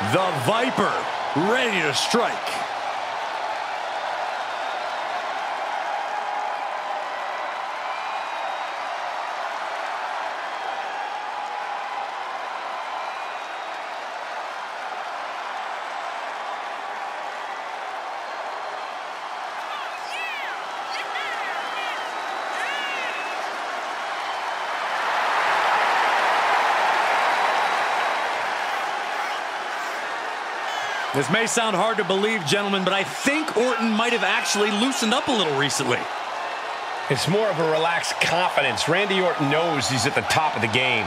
The Viper, ready to strike. This may sound hard to believe, gentlemen, but I think Orton might have actually loosened up a little recently. It's more of a relaxed confidence. Randy Orton knows he's at the top of the game.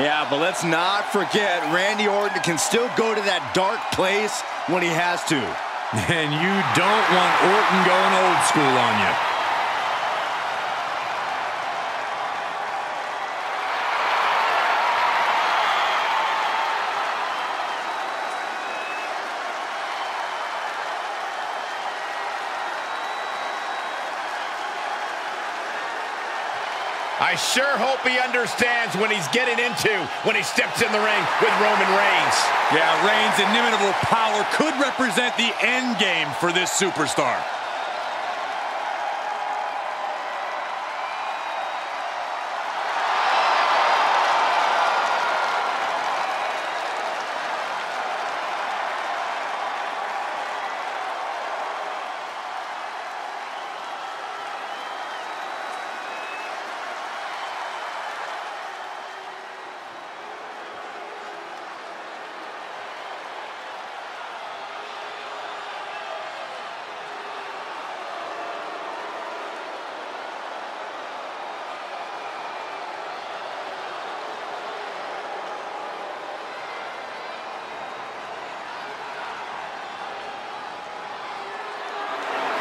Yeah, but let's not forget, Randy Orton can still go to that dark place when he has to. And you don't want Orton going old school on you. I sure hope he understands when he's getting into when he steps in the ring with Roman Reigns. Yeah, Reigns' inimitable power could represent the end game for this superstar.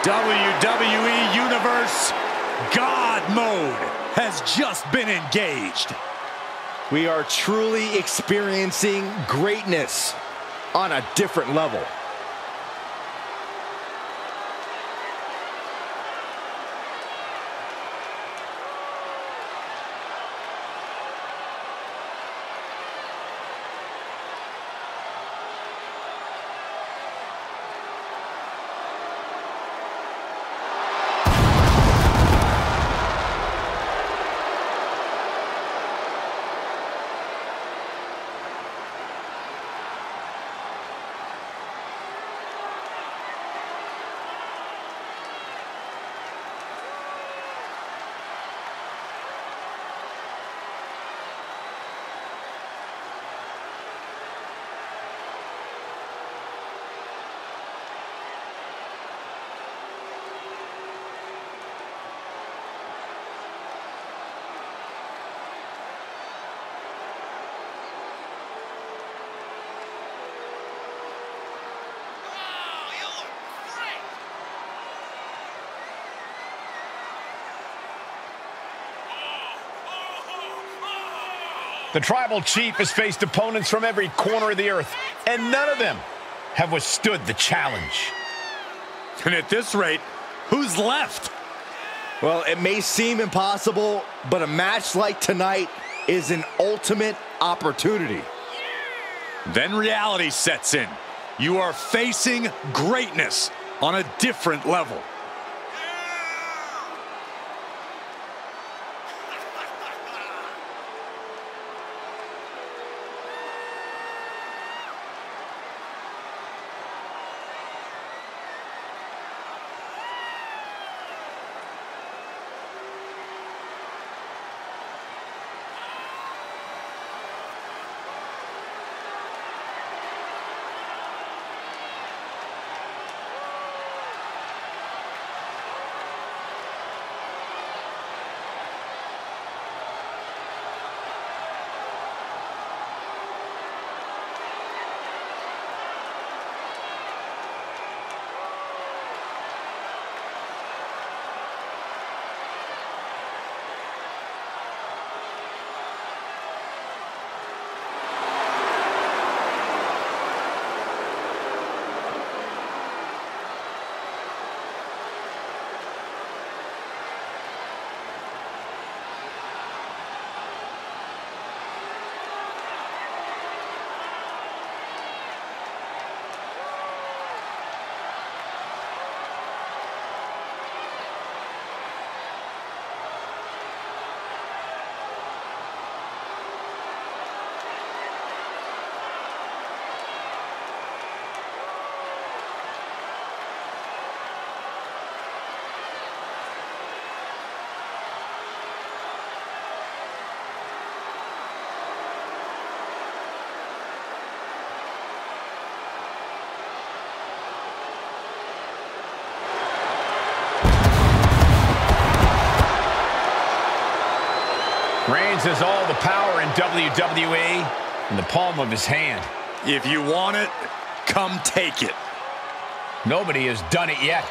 WWE Universe God Mode has just been engaged. We are truly experiencing greatness on a different level. The Tribal Chief has faced opponents from every corner of the earth, and none of them have withstood the challenge. And at this rate, who's left? Well, it may seem impossible, but a match like tonight is an ultimate opportunity. Then reality sets in. You are facing greatness on a different level. WWE in the palm of his hand. If you want it, come take it. Nobody has done it yet.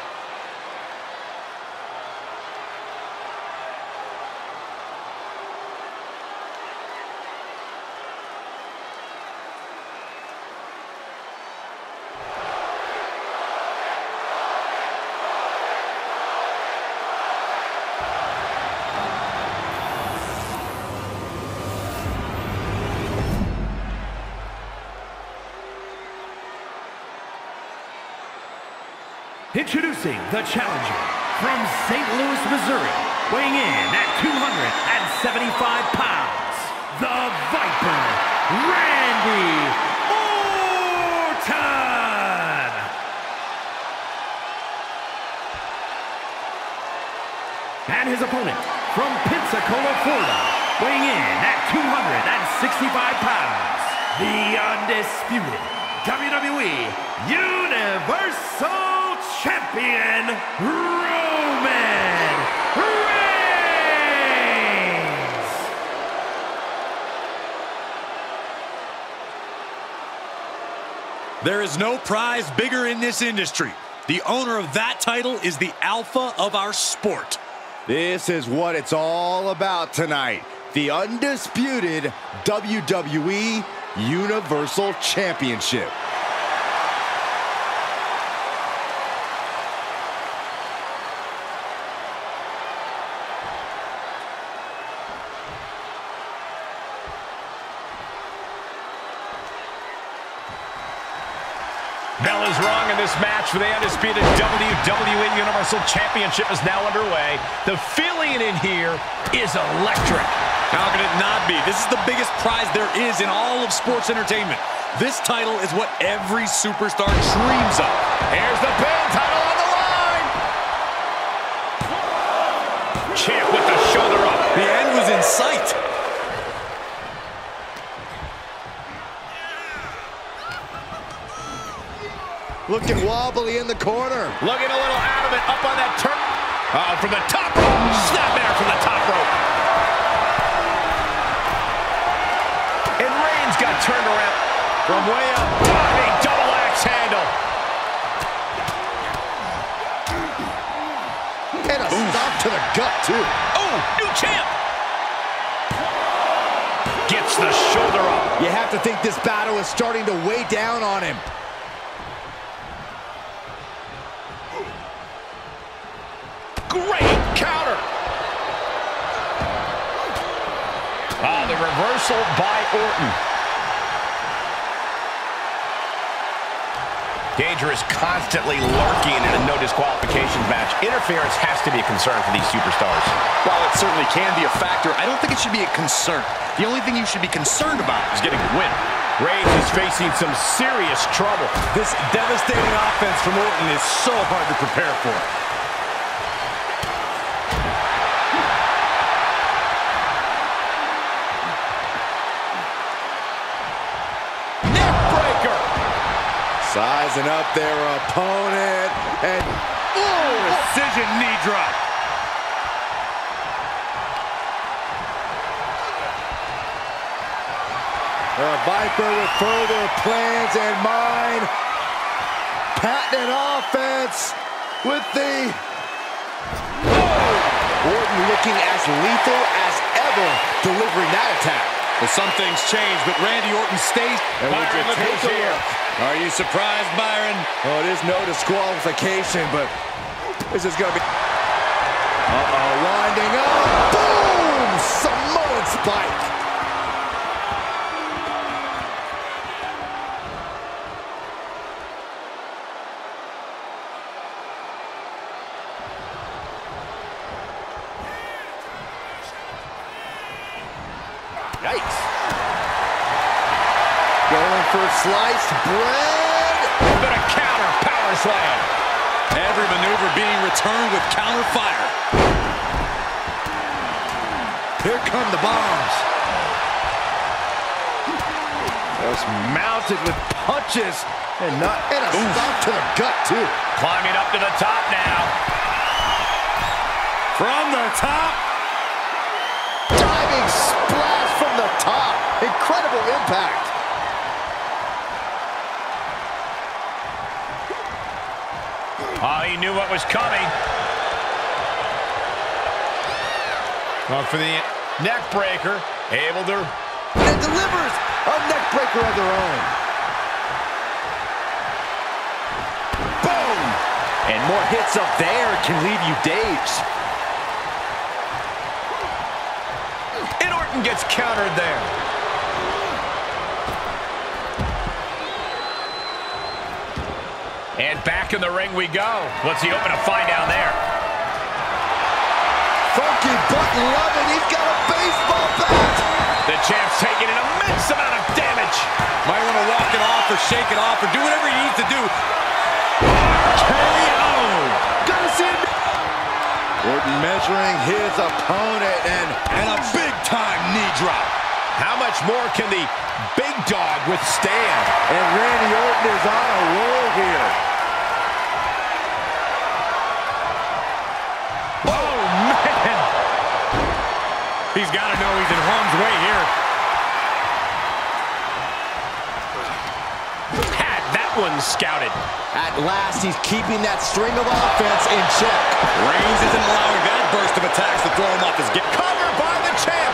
Introducing the challenger from St. Louis, Missouri, weighing in at 275 pounds, the Viper, Randy Orton! And his opponent from Pensacola, Florida, weighing in at 265 pounds, the undisputed WWE Universal Champion, Roman Reigns! There is no prize bigger in this industry. The owner of that title is the alpha of our sport. This is what it's all about tonight. The undisputed WWE Universal Championship. Bell is rung in this match for the undisputed WWE Universal Championship is now underway. The feeling in here is electric. How can it not be? This is the biggest prize there is in all of sports entertainment. This title is what every superstar dreams of. Here's the pin, title on the line. Champ with the shoulder up. The end was in sight. Looking wobbly in the corner. Looking a little out of it, up on that turn. Uh, from the top rope. Snapmare from the top rope. And Reigns got turned around from way up. A double axe handle. And a stop to the gut, too. Oh, new champ. Gets the shoulder up. You have to think this battle is starting to weigh down on him. Great counter. Ah, the reversal by Orton. Danger is constantly lurking in a no disqualifications match. Interference has to be a concern for these superstars. While it certainly can be a factor, I don't think it should be a concern. The only thing you should be concerned about is getting a win. Reigns is facing some serious trouble. This devastating offense from Orton is so hard to prepare for. Sizing up their opponent. And Precision knee drop. the Viper with further plans in mind. Patent offense with the... Orton looking as lethal as ever delivering that attack. Well, some things change, but Randy Orton stays. And Byron, look take who's here. Are you surprised, Byron? Oh, it is no disqualification, but this is going to be... Uh-oh, winding up. Boom! Samoan spike. Sliced bread. But a counter power slam. Every maneuver being returned with counter fire. Here come the bombs. Just mounted with punches and not and a stop to the gut too. Climbing up to the top now. From the top. Diving splash from the top. Incredible impact. Oh, he knew what was coming. Going for the neck breaker. Able to... And delivers a neck breaker of their own. Boom! And more hits up there can leave you dazed. And Orton gets countered there. And back in the ring we go. What's he hoping to find down there? Funky button love it. He's got a baseball bat. The champ's taking an immense amount of damage. Might want to walk it off or shake it off or do whatever he needs to do. KO. Gonna see him. Orton measuring his opponent and And a big-time knee drop. How much more can the big dog withstand? and Randy Orton is on a roll here. One scouted. At last, he's keeping that string of offense in check. Reigns isn't allowing that burst of attacks to throw him off his game. Cover by the champ.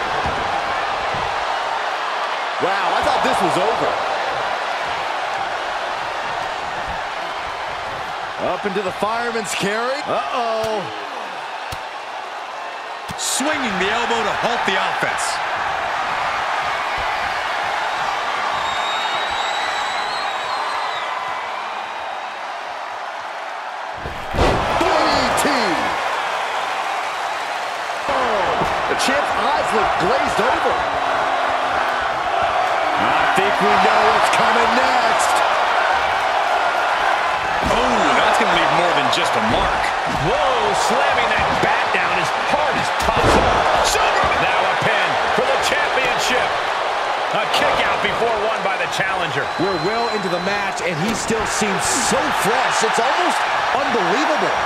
Wow, I thought this was over. Up into the fireman's carry. Uh-oh. Swinging the elbow to halt the offense. Eyes look glazed over. I think we know what's coming next. Oh, that's going to leave more than just a mark. Whoa, slamming that bat down as hard as possible. Silver. Now a pin for the championship. A kick out before won by the challenger. We're well into the match, and he still seems so fresh. It's almost unbelievable.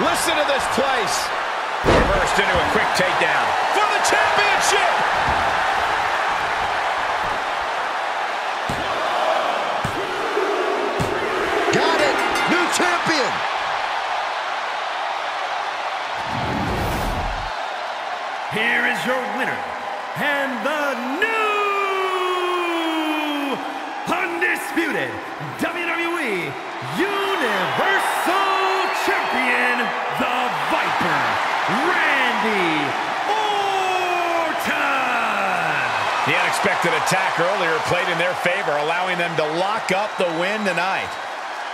Listen to this place. Reversed into a quick takedown for the championship. Got it. New champion. Here is your winner, and the new undisputed WWE The attack earlier played in their favor, allowing them to lock up the win tonight.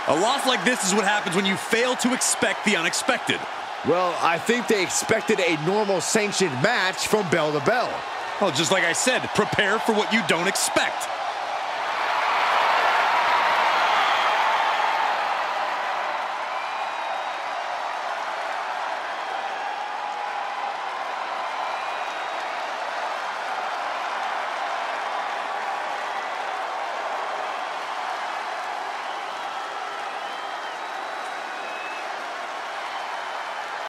A loss like this is what happens when you fail to expect the unexpected. Well, I think they expected a normal sanctioned match from bell to bell. Well, just like I said, prepare for what you don't expect.